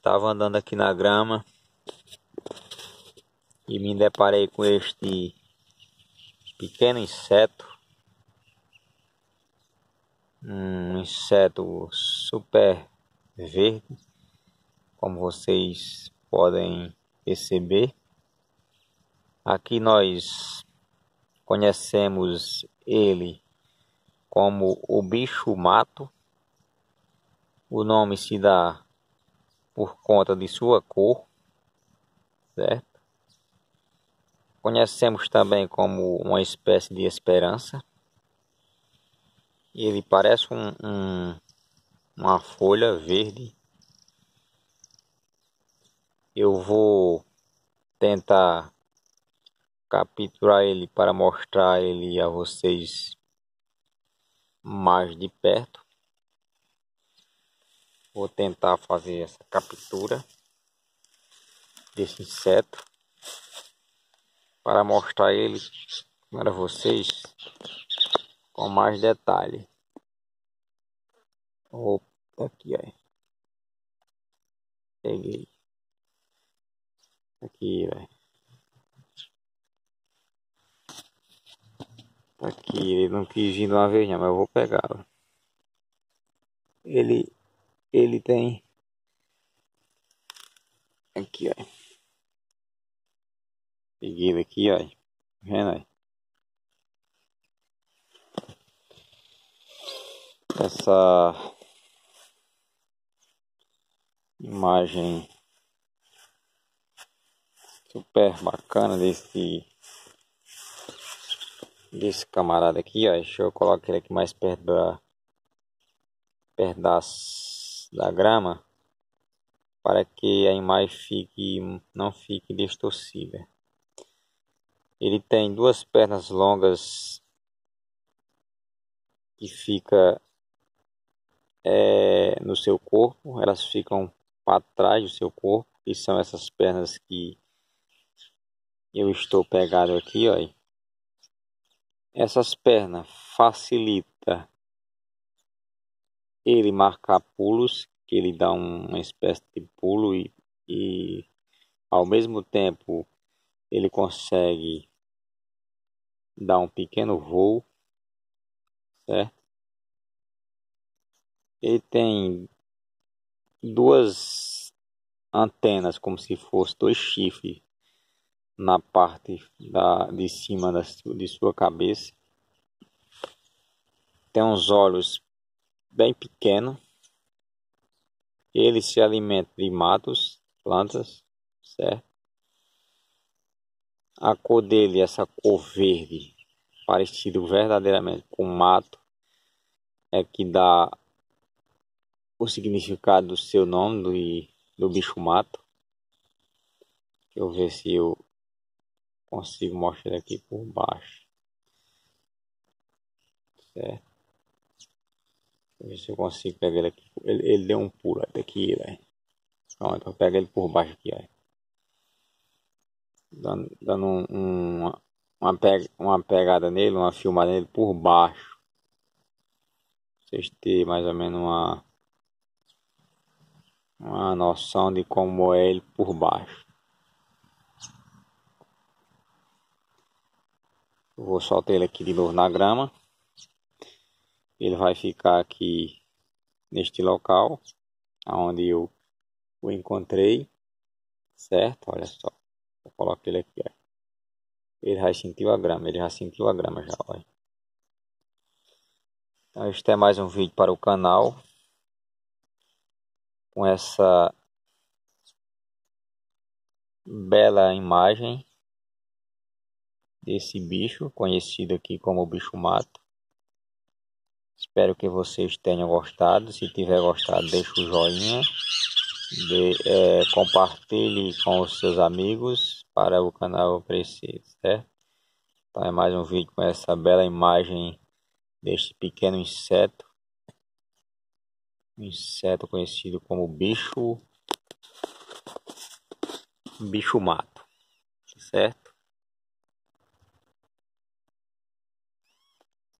Estava andando aqui na grama e me deparei com este pequeno inseto. Um inseto super verde, como vocês podem perceber. Aqui nós conhecemos ele como o bicho mato. O nome se dá por conta de sua cor, certo? Conhecemos também como uma espécie de esperança. Ele parece um, um, uma folha verde. Eu vou tentar capturar ele para mostrar ele a vocês mais de perto. Vou tentar fazer essa captura desse inseto para mostrar ele para vocês com mais detalhe. Opa, aqui ó. Peguei. Aqui, velho. Aqui, ele não quis vir de uma vez não, mas eu vou pegar. Ó. Ele, ele tem... Aqui, ó. Peguei aqui, ó. Tá vendo aí? Essa imagem super bacana desse desse camarada aqui, ó. Deixa eu colocar ele aqui mais perto da perto das, da grama para que a imagem fique não fique distorcida. Ele tem duas pernas longas que fica é, no seu corpo, elas ficam para trás do seu corpo, e são essas pernas que eu estou pegado aqui, ó. Essas pernas facilita ele marcar pulos, que ele dá uma espécie de pulo e, e ao mesmo tempo ele consegue dar um pequeno voo, certo? Ele tem duas antenas, como se fosse dois chifres na parte da, de cima da, de sua cabeça. Tem uns olhos bem pequenos. Ele se alimenta de matos, plantas, certo? A cor dele, essa cor verde, parecido verdadeiramente com mato, é que dá o significado do seu nome, do, do bicho mato. Deixa eu ver se eu consigo mostrar aqui por baixo. Certo? Eu ver se eu consigo pegar ele aqui. Ele, ele deu um pulo até aqui, velho. Pronto, eu pego ele por baixo aqui, ó dando, dando um, um, uma, pega, uma pegada nele, uma filmada nele por baixo. Vocês terem mais ou menos uma, uma noção de como é ele por baixo. vou soltar ele aqui de novo na grama. Ele vai ficar aqui neste local, onde eu o encontrei, certo? Olha só. Colocar ele aqui, ó. Ele já sentiu a grama, ele já sentiu a grama já, olha. Então este é mais um vídeo para o canal. Com essa bela imagem desse bicho, conhecido aqui como bicho mato. Espero que vocês tenham gostado. Se tiver gostado, deixa o joinha de, é, compartilhe com os seus amigos para o canal crescer, certo? Então é mais um vídeo com essa bela imagem deste pequeno inseto, um inseto conhecido como bicho, bicho mato, certo?